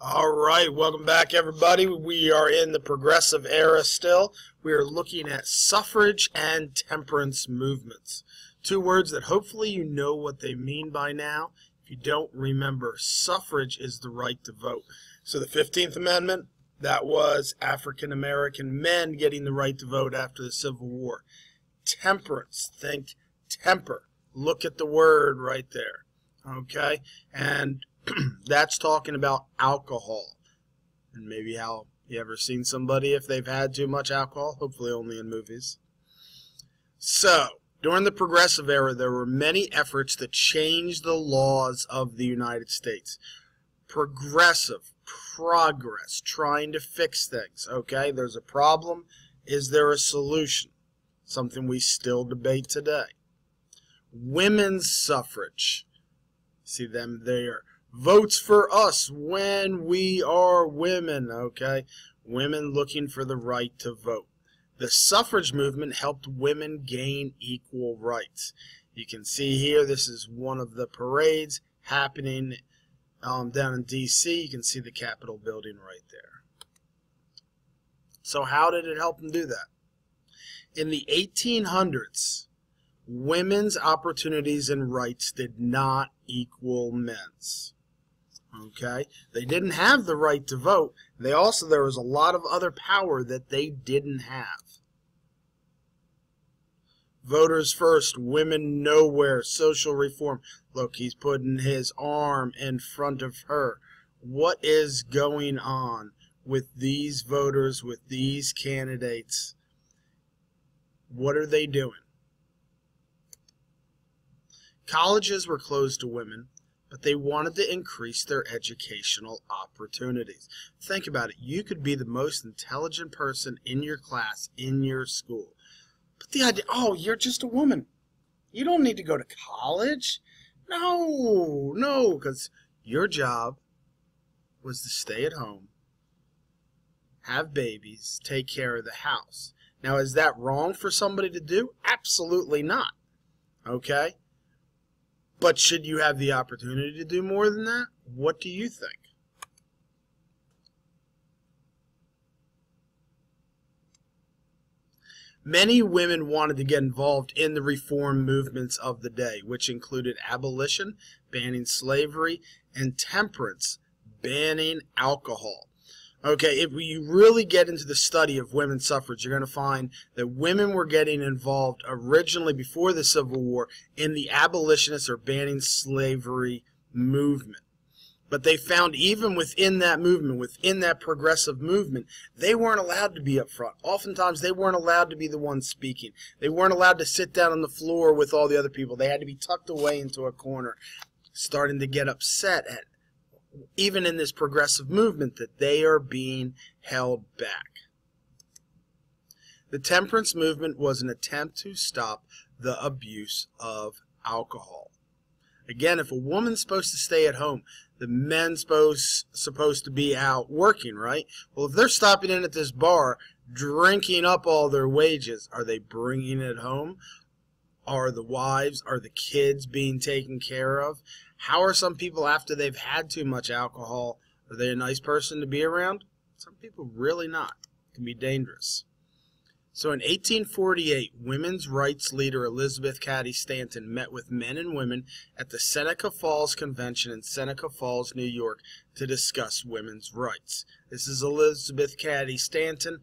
All right, welcome back, everybody. We are in the progressive era still. We are looking at suffrage and temperance movements. Two words that hopefully you know what they mean by now. If you don't remember, suffrage is the right to vote. So the 15th Amendment, that was African American men getting the right to vote after the Civil War. Temperance, think temper. Look at the word right there. Okay? And that's talking about alcohol. And maybe how you ever seen somebody if they've had too much alcohol? Hopefully only in movies. So, during the Progressive Era, there were many efforts to change the laws of the United States. Progressive, progress, trying to fix things. Okay, there's a problem. Is there a solution? Something we still debate today. Women's suffrage. See them there votes for us when we are women, okay? Women looking for the right to vote. The suffrage movement helped women gain equal rights. You can see here, this is one of the parades happening um, down in D.C. You can see the Capitol building right there. So how did it help them do that? In the 1800s, women's opportunities and rights did not equal men's. Okay? They didn't have the right to vote. They also, there was a lot of other power that they didn't have. Voters first, women nowhere, social reform. Look, he's putting his arm in front of her. What is going on with these voters, with these candidates? What are they doing? Colleges were closed to women but they wanted to increase their educational opportunities. Think about it. You could be the most intelligent person in your class, in your school. But the idea, oh, you're just a woman. You don't need to go to college. No, no, because your job was to stay at home, have babies, take care of the house. Now, is that wrong for somebody to do? Absolutely not. Okay? But should you have the opportunity to do more than that? What do you think? Many women wanted to get involved in the reform movements of the day, which included abolition, banning slavery, and temperance, banning alcohol. Okay, if you really get into the study of women's suffrage, you're going to find that women were getting involved originally before the Civil War in the abolitionist or banning slavery movement. But they found even within that movement, within that progressive movement, they weren't allowed to be up front. Oftentimes, they weren't allowed to be the ones speaking. They weren't allowed to sit down on the floor with all the other people. They had to be tucked away into a corner, starting to get upset at even in this progressive movement, that they are being held back. The temperance movement was an attempt to stop the abuse of alcohol. Again, if a woman's supposed to stay at home, the men's supposed, supposed to be out working, right? Well, if they're stopping in at this bar, drinking up all their wages, are they bringing it home? Are the wives, are the kids being taken care of? How are some people after they've had too much alcohol? Are they a nice person to be around? Some people really not. It can be dangerous. So in 1848, women's rights leader Elizabeth Cady Stanton met with men and women at the Seneca Falls Convention in Seneca Falls, New York to discuss women's rights. This is Elizabeth Cady Stanton.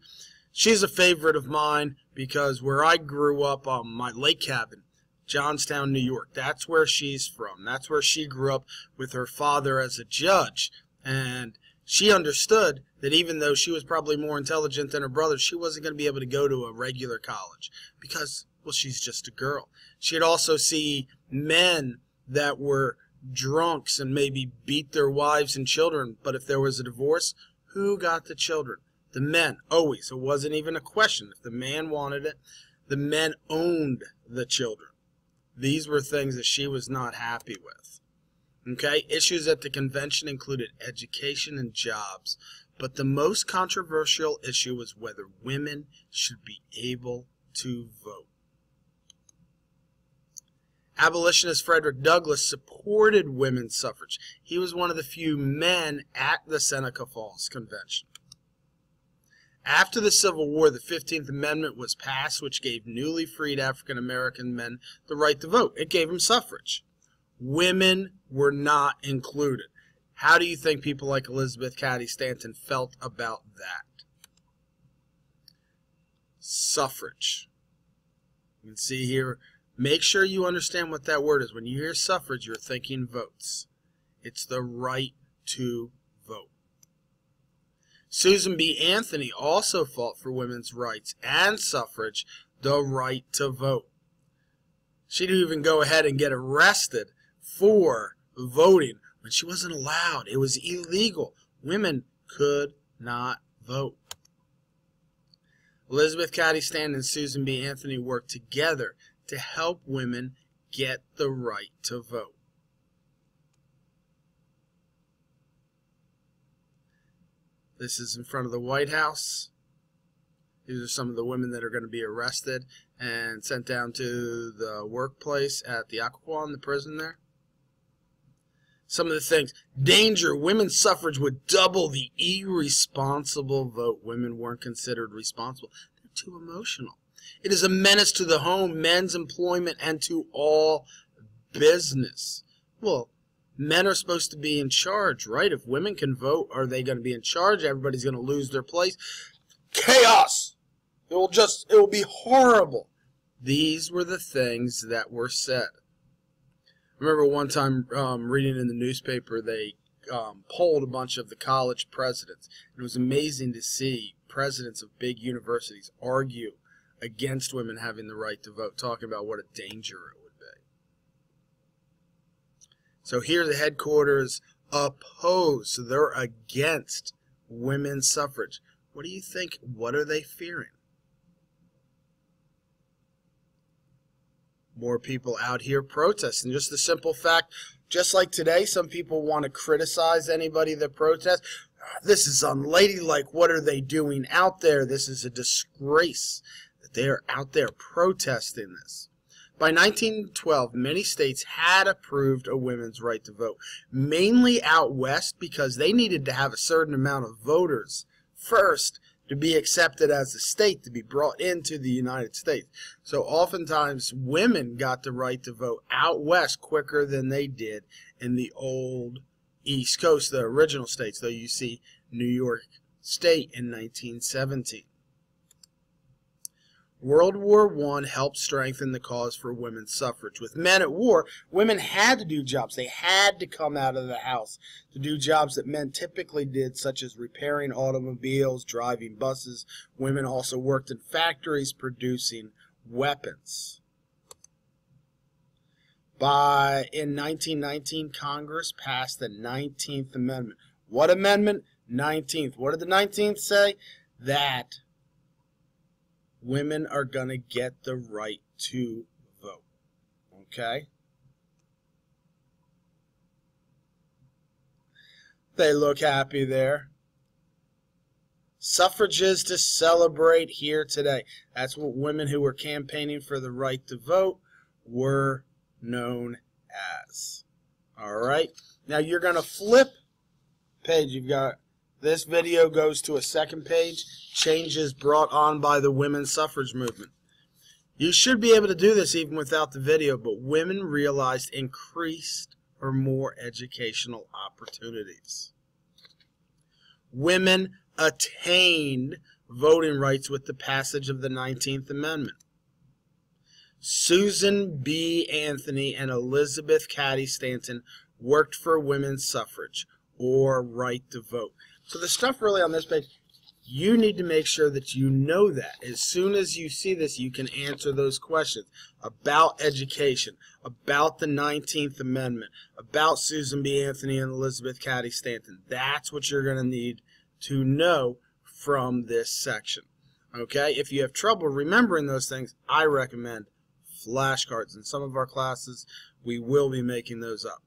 She's a favorite of mine because where I grew up on my lake cabin, Johnstown, New York. That's where she's from. That's where she grew up with her father as a judge. And she understood that even though she was probably more intelligent than her brother, she wasn't going to be able to go to a regular college because, well, she's just a girl. She'd also see men that were drunks and maybe beat their wives and children. But if there was a divorce, who got the children? The men, always. It wasn't even a question. If the man wanted it, the men owned the children. These were things that she was not happy with. Okay, issues at the convention included education and jobs, but the most controversial issue was whether women should be able to vote. Abolitionist Frederick Douglass supported women's suffrage. He was one of the few men at the Seneca Falls Convention. After the Civil War, the 15th Amendment was passed, which gave newly freed African American men the right to vote. It gave them suffrage. Women were not included. How do you think people like Elizabeth Cady Stanton felt about that? Suffrage. You can see here, make sure you understand what that word is. When you hear suffrage, you're thinking votes. It's the right to. Susan B. Anthony also fought for women's rights and suffrage, the right to vote. She didn't even go ahead and get arrested for voting when she wasn't allowed. It was illegal. Women could not vote. Elizabeth Cady Stanton and Susan B. Anthony worked together to help women get the right to vote. This is in front of the White House. These are some of the women that are going to be arrested and sent down to the workplace at the Occoquan, the prison there. Some of the things. Danger. Women's suffrage would double the irresponsible vote. Women weren't considered responsible. They're too emotional. It is a menace to the home, men's employment, and to all business. Well, men are supposed to be in charge, right? If women can vote, are they going to be in charge? Everybody's going to lose their place. Chaos! It will just, it will be horrible. These were the things that were said. I remember one time um, reading in the newspaper, they um, polled a bunch of the college presidents. It was amazing to see presidents of big universities argue against women having the right to vote, talking about what a danger it be. So here the headquarters oppose, they're against women's suffrage. What do you think? What are they fearing? More people out here protesting. Just the simple fact, just like today, some people want to criticize anybody that protests. Ah, this is unladylike. What are they doing out there? This is a disgrace that they are out there protesting this. By 1912, many states had approved a women's right to vote, mainly out west because they needed to have a certain amount of voters first to be accepted as a state to be brought into the United States. So oftentimes women got the right to vote out west quicker than they did in the old East Coast, the original states, though you see New York State in 1917. World War I helped strengthen the cause for women's suffrage. With men at war, women had to do jobs. They had to come out of the house to do jobs that men typically did, such as repairing automobiles, driving buses. Women also worked in factories producing weapons. By in 1919, Congress passed the 19th Amendment. What amendment? 19th. What did the 19th say? That women are going to get the right to vote. Okay? They look happy there. Suffrages to celebrate here today. That's what women who were campaigning for the right to vote were known as. All right? Now you're going to flip page. You've got this video goes to a second page, changes brought on by the women's suffrage movement. You should be able to do this even without the video, but women realized increased or more educational opportunities. Women attained voting rights with the passage of the 19th Amendment. Susan B. Anthony and Elizabeth Cady Stanton worked for women's suffrage or right to vote. So the stuff really on this page, you need to make sure that you know that. As soon as you see this, you can answer those questions about education, about the 19th Amendment, about Susan B. Anthony and Elizabeth Cady Stanton. That's what you're going to need to know from this section. Okay, if you have trouble remembering those things, I recommend flashcards. In some of our classes, we will be making those up.